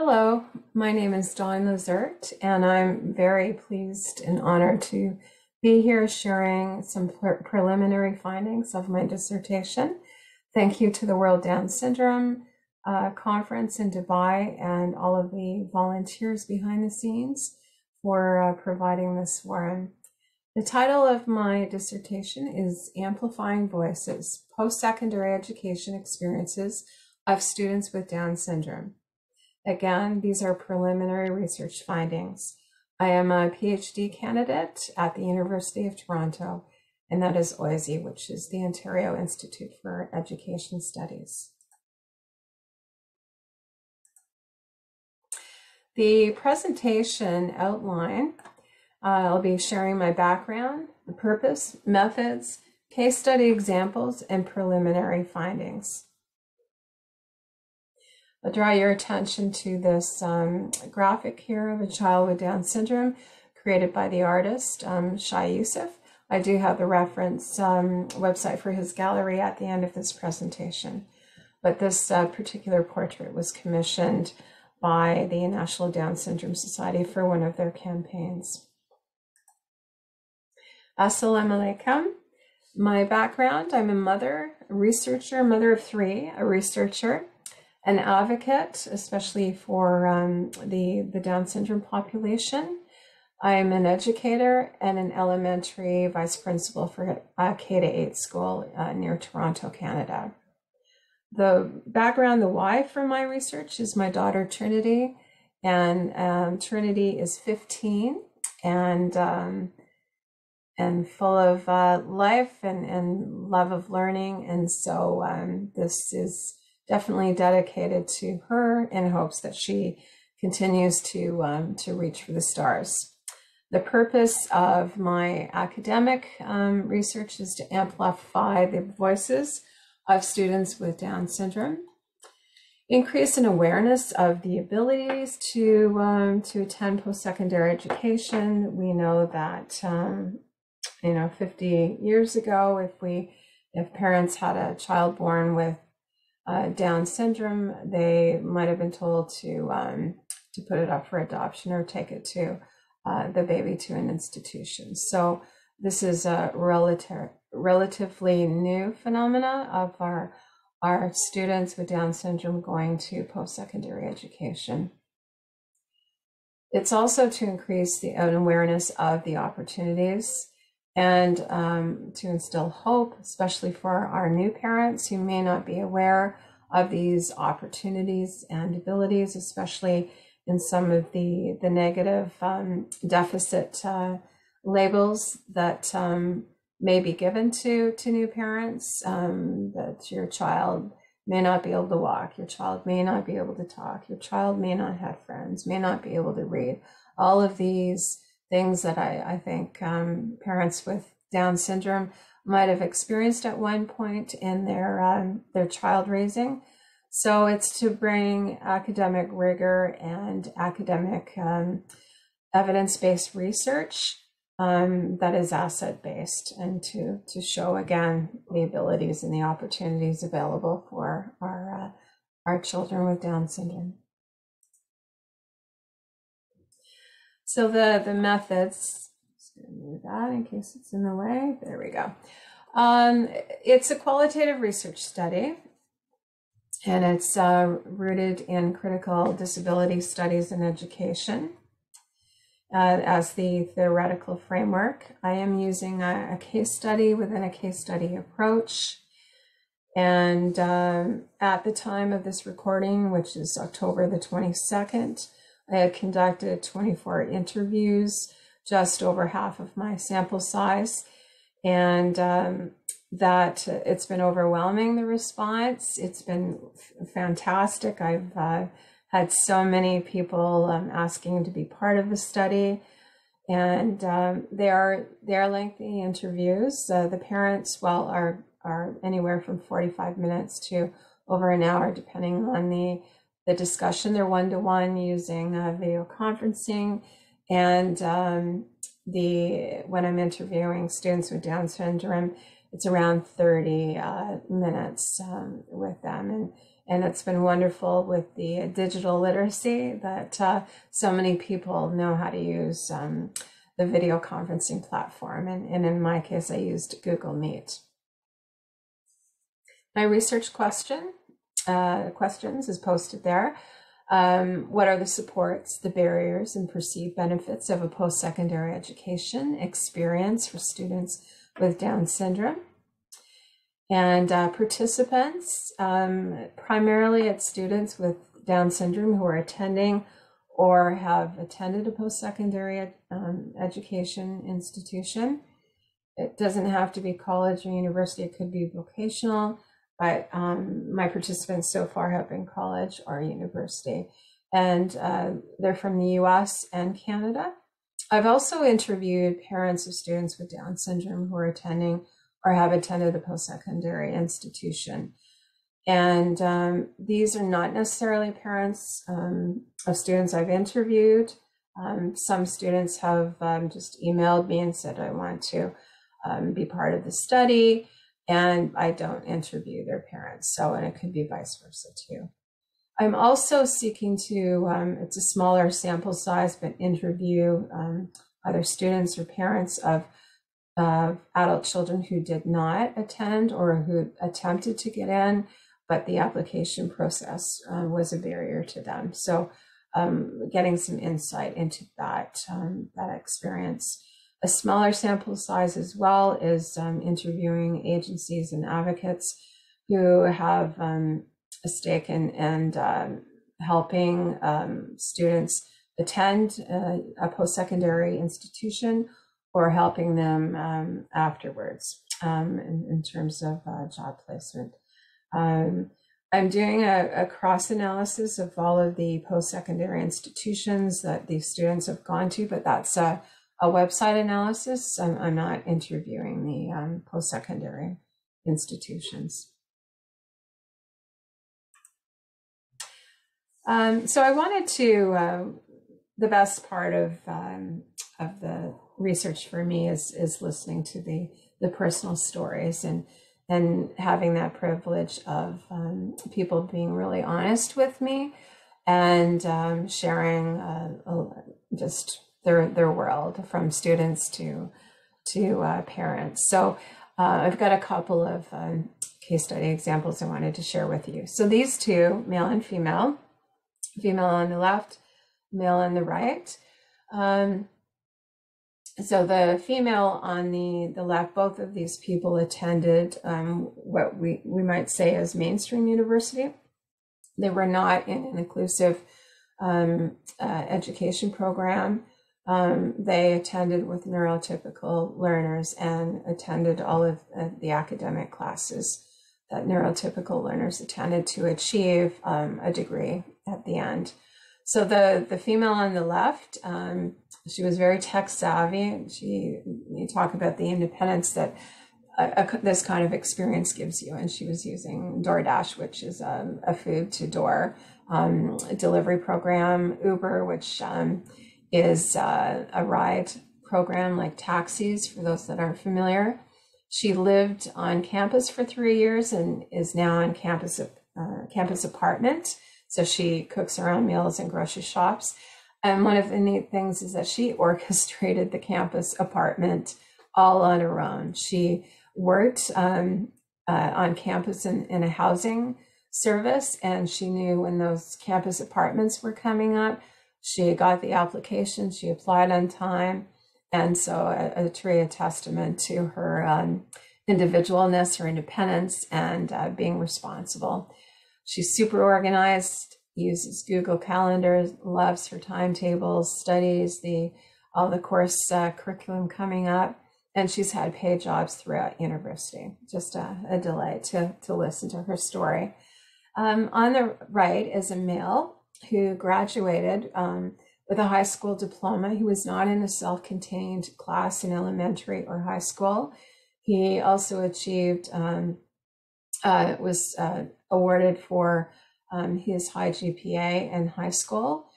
Hello, my name is Dawn Lazerte, and I'm very pleased and honored to be here sharing some pre- preliminary findings of my dissertation. Thank you to the World Down Syndrome uh, Conference in Dubai and all of the volunteers behind the scenes for uh, providing this forum. The title of my dissertation is Amplifying Voices Post Secondary Education Experiences of Students with Down Syndrome. Again, these are preliminary research findings. I am a PhD candidate at the University of Toronto, and that is OISE, which is the Ontario Institute for Education Studies. The presentation outline, uh, I'll be sharing my background, the purpose, methods, case study examples, and preliminary findings. I'll draw your attention to this um, graphic here of a child with Down syndrome created by the artist um, Shai Youssef. I do have the reference um, website for his gallery at the end of this presentation. But this uh, particular portrait was commissioned by the National Down Syndrome Society for one of their campaigns. Assalamu alaikum. My background I'm a mother, a researcher, mother of three, a researcher, an advocate, especially for um, the, the Down syndrome population. I'm an educator and an elementary vice principal for a K to 8 school uh, near Toronto, Canada. The background, the why for my research is my daughter Trinity, and um, Trinity is 15 and um, and full of uh, life and, and love of learning. And so um, this is definitely dedicated to her in hopes that she continues to um, to reach for the stars. The purpose of my academic um, research is to amplify the voices of students with Down syndrome, increase in awareness of the abilities to um, to attend post-secondary education. We know that um, you know 50 years ago, if we if parents had a child born with uh, Down syndrome, they might have been told to um, to put it up for adoption or take it to uh, the baby to an institution. So this is a relative, relatively new phenomena of our our students with Down syndrome going to post-secondary education. It's also to increase the awareness of the opportunities and um, to instill hope, especially for our new parents who may not be aware of these opportunities and abilities, especially in some of the, the negative um, deficit uh, labels that um, may be given to, to new parents, um, that your child may not be able to walk, your child may not be able to talk, your child may not have friends, may not be able to read. All of these things that I, I think um, parents with Down syndrome might have experienced at one point in their um, their child raising. So it's to bring academic rigor and academic um, evidence based research um, that is asset based, and to to show again the abilities and the opportunities available for our uh, our children with Down syndrome. So the, the methods, just gonna move that in case it's in the way. There we go. Um, it's a qualitative research study and it's uh, rooted in critical disability studies and education uh, as the theoretical framework. I am using a, a, case study within a case study approach. And um, at the time of this recording, which is October the 22nd, I had conducted 24 interviews, just over half of my sample size, and um, that it's been overwhelming the response. It's been fantastic. I've uh, had so many people um, asking to be part of the study, and um, they are they are lengthy interviews. Uh, the parents, well, are are anywhere from 45 minutes to over an hour, depending on the the discussion. They're one to one using uh, video conferencing, and um, the when I'm interviewing students with Down syndrome, it's around 30 uh, minutes um, with them. And, and it's been wonderful with the digital literacy that uh, so many people know how to use um, the video conferencing platform. And, and in my case, I used Google Meet. My research question uh, questions is posted there. Um, what are the supports, the barriers, and perceived benefits of a post secondary education experience for students with Down syndrome? And uh, participants, um, primarily it's students with Down syndrome who are attending or have attended a post secondary um, education institution. It doesn't have to be college or university, it could be vocational but um, my participants so far have been college or university, and uh, they're from the US and Canada. I've also interviewed parents of students with Down syndrome who are attending or have attended a post secondary institution. And um, these are not necessarily parents um, of students I've interviewed. Um, some students have um, just emailed me and said, I want to um, be part of the study and I don't interview their parents. So, and it could be vice versa too. I'm also seeking to, um, it's a smaller sample size, but interview um, other students or parents of adult children who did not attend or who attempted to get in, but the application process uh, was a barrier to them. So, um, getting some insight into that um, that experience. A smaller sample size as well is um, interviewing agencies and advocates who have um, a stake in and um, helping um, students attend a, a post-secondary institution or helping them um, afterwards um, in, in, terms of uh, job placement. I'm doing a, a, cross analysis of all of the post-secondary institutions that these students have gone to, but that's a a website analysis. I'm, I'm not interviewing the um, post secondary institutions. Um, so I wanted to, uh, the best part of, um, of the research for me is, is listening to the, the personal stories and, and having that privilege of um, people being really honest with me and um, sharing uh, just their their world from students to to uh, parents. So uh, I've got a couple of um, case study examples I wanted to share with you. So these two, male and female, female on the left, male on the right. Um, so the female on the, the left, both of these people attended um, what we, we might say as mainstream university. They were not in an inclusive um, uh, education program. Um, they attended with neurotypical learners and attended all of uh, the academic classes that neurotypical learners attended to achieve um, a degree at the end. So the the female on the left, um, she was very tech savvy. She you talk about the independence that a, a, this kind of experience gives you, and she was using DoorDash, which is um, a food to door um, delivery program, Uber, which um, is uh, a ride program like taxis for those that aren't familiar. She lived on campus for three years and is now on campus uh, campus apartment. So she cooks her own meals and grocery shops. And one of the neat things is that she orchestrated the campus apartment all on her own. She worked um, uh, on campus in, in a housing service, and she knew when those campus apartments were coming up she got the application, she applied on time. And so a, a true testament to her um, individualness, her independence, and uh, being responsible. She's super organized, uses Google Calendar, loves her timetables, studies the all the course uh, curriculum coming up, and she's had paid jobs throughout university. Just a, a delight to, to listen to her story. Um, on the right is a male who graduated um, with a high school diploma. He was not in a self contained class in elementary or high school. He also achieved, um, uh, was uh, awarded for um, his high GPA in high school.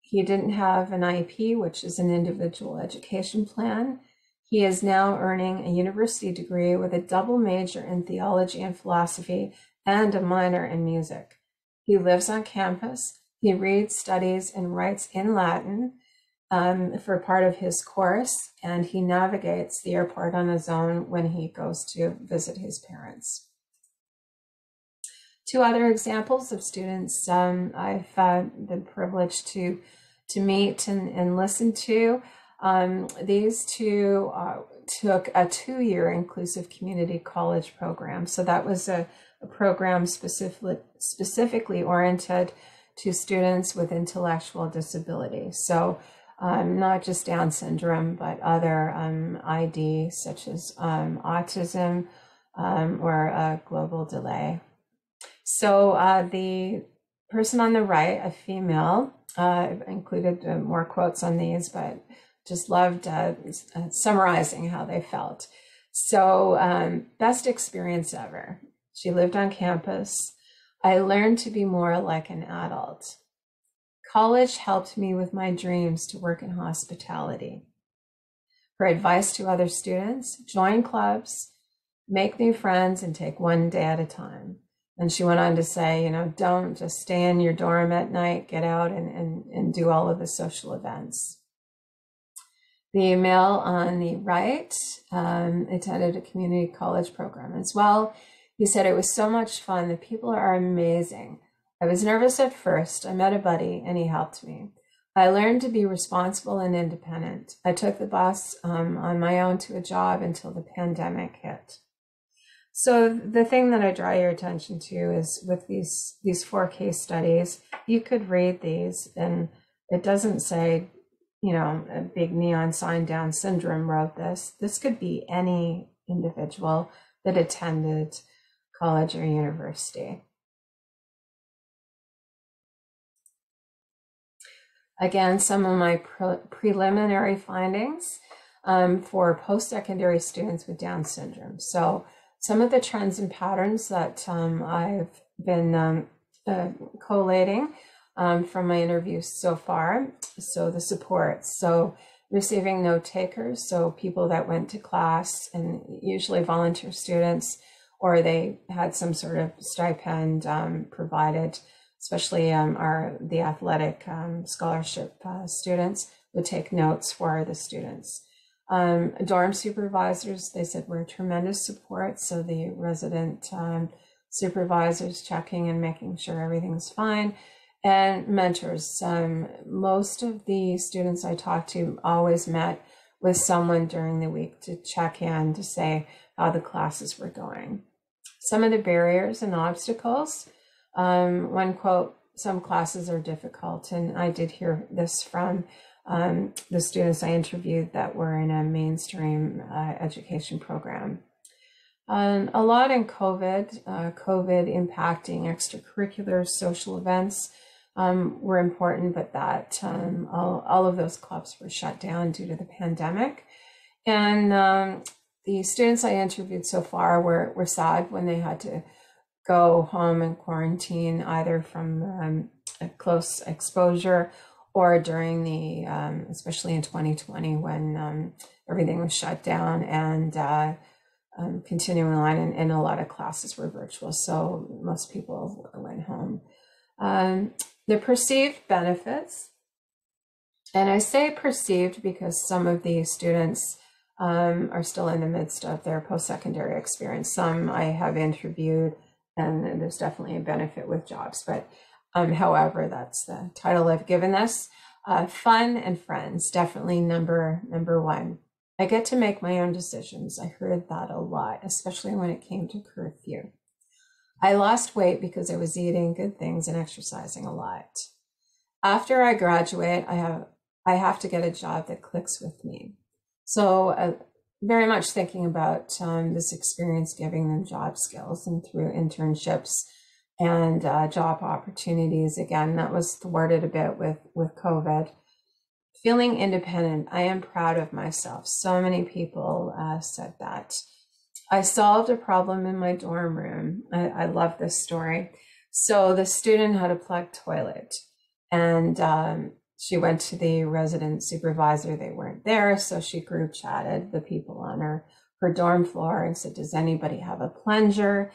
He didn't have an IEP, which is an individual education plan. He is now earning a university degree with a double major in theology and philosophy and a minor in music. He lives on campus. He reads, studies, and writes in Latin um, for part of his course, and he navigates the airport on his own when he goes to visit his parents. Two other examples of students um, I've uh, been privileged to to meet and, and listen to. Um, these two uh, took a two-year inclusive community college program. So that was a, a program specific, specifically oriented to students with intellectual disability. So um, not just Down syndrome, but other um, ID such as um, autism um, or a global delay. So uh, the person on the right, a female, uh, I've included uh, more quotes on these, but just loved uh, uh, summarizing how they felt. So, um, best experience ever. She lived on campus. I learned to be more like an adult. College helped me with my dreams to work in hospitality. Her advice to other students join clubs, make new friends, and take one day at a time. And she went on to say, you know, don't just stay in your dorm at night, get out and, and, and do all of the social events. The male on the right um, attended a community college program as well. He said it was so much fun. The people are amazing. I was nervous at first. I met a buddy and he helped me. I learned to be responsible and independent. I took the bus um, on my own to a job until the pandemic hit. So the thing that I draw your attention to is with these these four case studies, you could read these and it doesn't say, you know, a big neon sign Down syndrome wrote this. This could be any individual that attended college or university. Again, some of my pre preliminary findings um, for post-secondary students with Down syndrome. So some of the trends and patterns that um, I've been um, uh, collating um, from my interviews so far. So the support, so receiving note takers, so people that went to class and usually volunteer students, or they had some sort of stipend um, provided, especially um, our the athletic um, scholarship uh, students would take notes for the students. Um, dorm supervisors, they said, were tremendous support. So the resident um, supervisors checking and making sure everything's fine. And mentors. Um, most of the students I talked to always met with someone during the week to check in to say how the classes were going. Some of the barriers and obstacles. Um, one quote, some classes are difficult. And I did hear this from um, the students I interviewed that were in a mainstream uh, education program. Um, a lot in COVID, uh, COVID impacting extracurricular social events um, were important, but that um, all, all of those clubs were shut down due to the pandemic. And um, the students I interviewed so far were, were sad when they had to go home and quarantine either from um, a close exposure or during the, um, especially in 2020 when um, everything was shut down and uh, um, continuing on and, and, a lot of classes were virtual. So most people went home. Um, the perceived benefits, and I say perceived because some of the students um, are still in the midst of their post-secondary experience. Some I have interviewed and there's definitely a benefit with jobs, but um, however, that's the title I've given this. Uh, fun and friends, definitely number number one. I get to make my own decisions. I heard that a lot, especially when it came to curfew. I lost weight because I was eating good things and exercising a lot. After I graduate, I have I have to get a job that clicks with me. So, uh, very much thinking about um, this experience giving them job skills and through internships and uh, job opportunities. Again, that was thwarted a bit with, with COVID. Feeling independent, I am proud of myself. So many people uh, said that. I solved a problem in my dorm room. I, I love this story. So the student had a plugged toilet and um, she went to the resident supervisor. They weren't there. So she group chatted the people on her, her dorm floor and said, Does anybody have a plunger?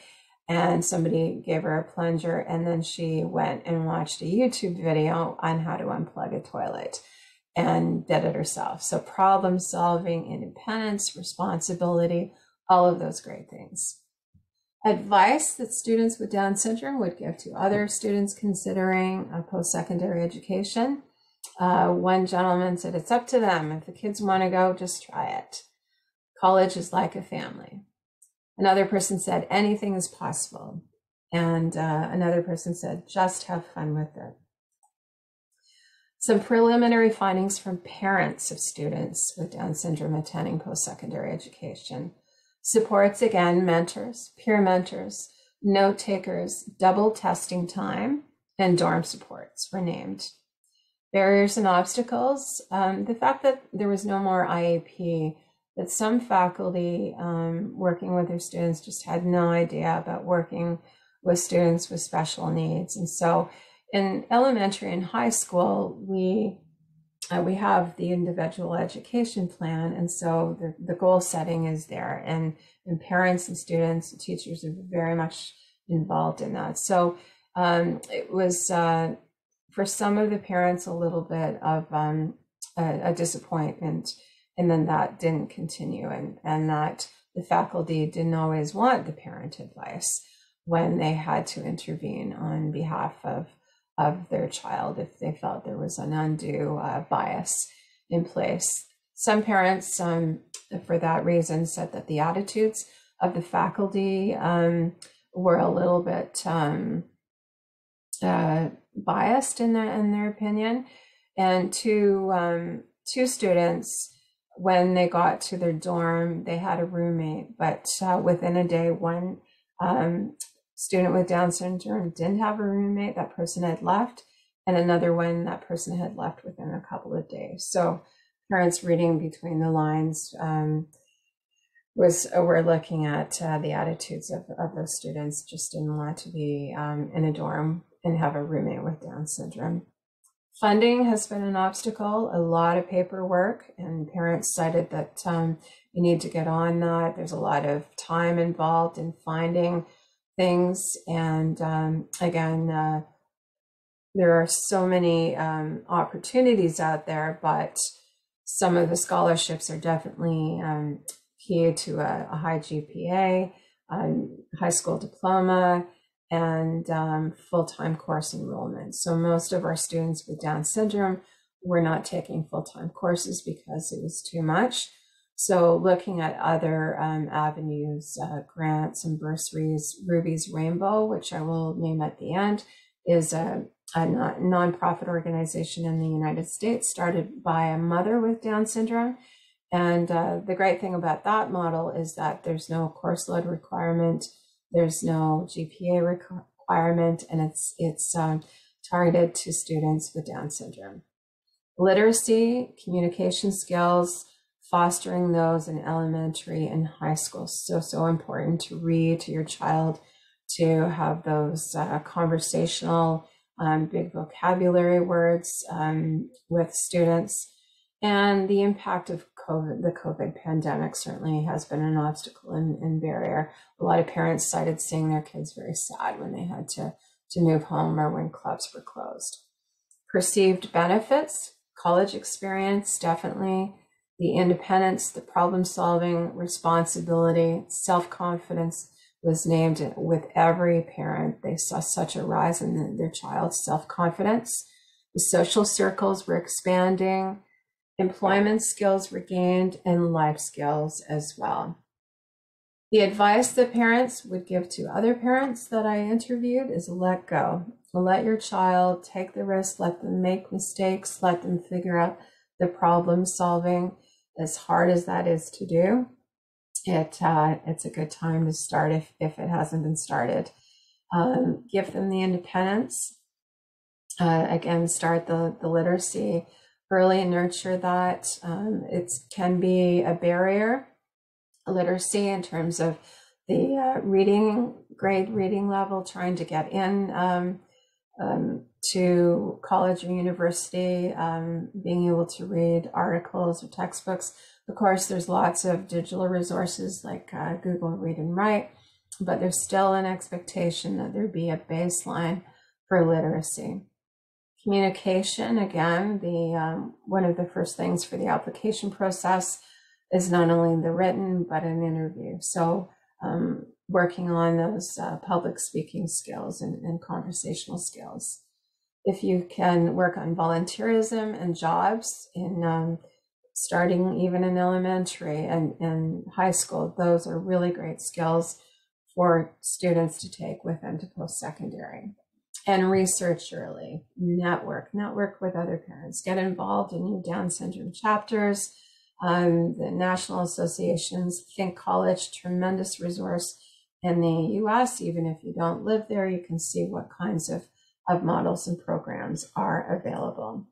And somebody gave her a plunger. And then she went and watched a YouTube video on how to unplug a toilet and did it herself. So problem solving, independence, responsibility, all of those great things. Advice that students with Down syndrome would give to other students considering a post-secondary education. Uh, one gentleman said, it's up to them. If the kids want to go, just try it. College is like a family. Another person said, anything is possible. And uh, another person said, just have fun with it. Some preliminary findings from parents of students with Down syndrome attending post-secondary education. Supports again, mentors, peer mentors, note takers, double testing time, and dorm supports were named. Barriers and obstacles, um, the fact that there was no more IEP, that some faculty um, working with their students just had no idea about working with students with special needs. And so in elementary and high school, we uh, we have the individual education plan, and so the, the goal setting is there, and and parents and students and teachers are very much involved in that. So um, it was uh, for some of the parents a little bit of um, a, a, disappointment, and then that didn't continue, and and that the faculty didn't always want the parent advice when they had to intervene on behalf of of their child if they felt there was an undue uh, bias in place. Some parents, um, for that reason, said that the attitudes of the faculty um, were a little bit um, uh, biased in their in their opinion. And two um, two students, when they got to their dorm, they had a roommate, but uh, within a day, one um, student with Down syndrome didn't have a roommate, that person had left, and another one, that person had left within a couple of days. So parents reading between the lines um, was uh, we're looking at uh, the attitudes of, of those students just didn't want to be um, in a dorm and have a roommate with Down syndrome. Funding has been an obstacle, a lot of paperwork, and parents cited that um, you need to get on that. There's a lot of time involved in finding things. And um, again, uh, there are so many um, opportunities out there, but some of the scholarships are definitely um, key to a, a high GPA, um, high school diploma, and um, full-time course enrollment. So most of our students with Down syndrome were not taking full-time courses because it was too much. So looking at other um, avenues, uh, grants and bursaries, Ruby's Rainbow, which I will name at the end, is a, a nonprofit organization in the United States started by a mother with Down syndrome. And uh, the great thing about that model is that there's no course load requirement, there's no GPA requirement, and it's it's um, targeted to students with Down syndrome. Literacy, communication skills, fostering those in elementary and high school. So, so important to read to your child, to have those uh, conversational, um, big vocabulary words um, with students. And the impact of COVID, the COVID pandemic certainly has been an obstacle and, and barrier. A lot of parents cited seeing their kids very sad when they had to, to move home or when clubs were closed. Perceived benefits, college experience, definitely the independence, the problem solving, responsibility, self confidence was named with every parent. They saw such a rise in their child's self confidence. The social circles were expanding, employment skills were gained, and life skills as well. The advice that parents would give to other parents that I interviewed is let go. Let your child take the risk, let them make mistakes, let them figure out the problem solving as hard as that is to do, it uh, it's a good time to start if if it hasn't been started. Um, give them the independence. Uh, again, start the the literacy early and nurture that. Um, it can be a barrier, literacy in terms of the uh, reading grade reading level, trying to get in um, um, to college or university, um, being able to read articles or textbooks. Of course, there's lots of digital resources like uh, Google Read and Write, but there's still an expectation that there be a baseline for literacy. Communication, again, the um, one of the first things for the application process is not only the written but an interview. So um, working on those uh, public speaking skills and, and conversational skills if you can work on volunteerism and jobs in um, starting even in elementary and, and high school, those are really great skills for students to take with them to post-secondary. And research early, network, network with other parents, get involved in your Down syndrome chapters, um, the national associations, Think College, tremendous resource in the US. Even if you don't live there, you can see what kinds of of models and programs are available.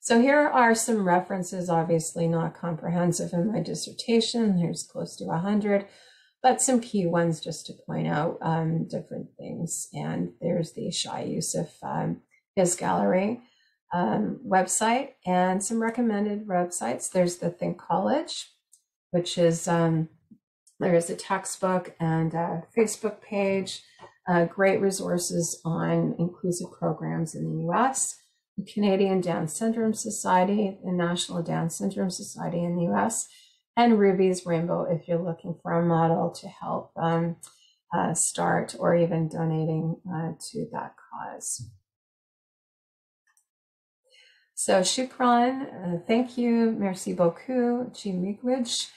So here are some references, obviously not comprehensive in my dissertation. There's close to 100, but some key ones just to point out um, different things. And there's the Shai Yusuf um, His Gallery um, website and some recommended websites. There's the Think College, which is, um, there is a textbook and a Facebook page uh, great resources on inclusive programs in the US, the Canadian Down Syndrome Society, the National Down Syndrome Society in the US, and Ruby's Rainbow if you're looking for a model to help um, uh, start or even donating uh, to that cause. So shukran, uh, thank you, merci beaucoup, Chi-miigwech.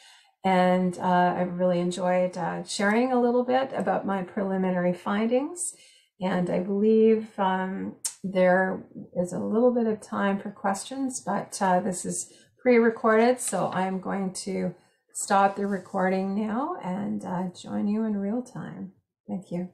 And uh, I really enjoyed uh, sharing a little bit about my preliminary findings. And I believe um, there is a little bit of time for questions, but uh, this is pre-recorded. So I'm going to stop the recording now and uh, join you in real time. Thank you.